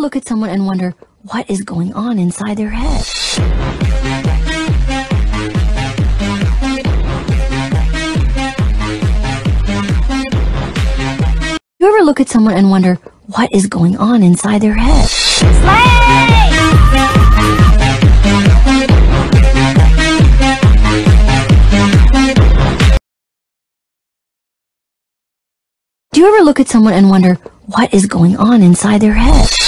Look at someone and wonder what is going on inside their head? Do you ever look at someone and wonder what is going on inside their head? Do you ever look at someone and wonder what is going on inside their head?